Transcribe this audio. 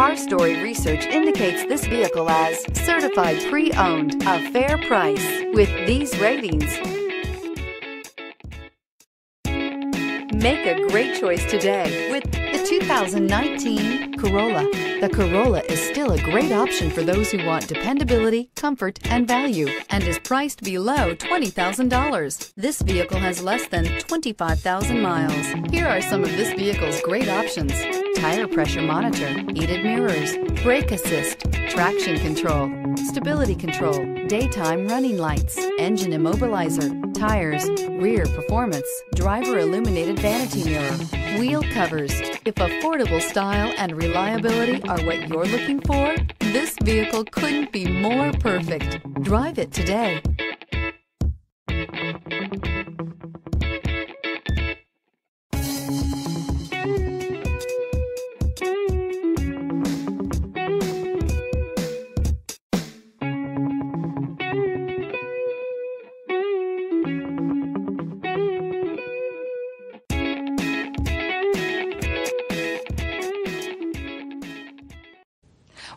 Car Story research indicates this vehicle as certified pre-owned, a fair price. With these ratings, make a great choice today with the 2019 Corolla. The Corolla is still a great option for those who want dependability, comfort, and value, and is priced below $20,000. This vehicle has less than 25,000 miles. Here are some of this vehicle's great options tire pressure monitor, heated mirrors, brake assist, traction control, stability control, daytime running lights, engine immobilizer, tires, rear performance, driver illuminated vanity mirror, wheel covers. If affordable style and reliability are what you're looking for, this vehicle couldn't be more perfect. Drive it today.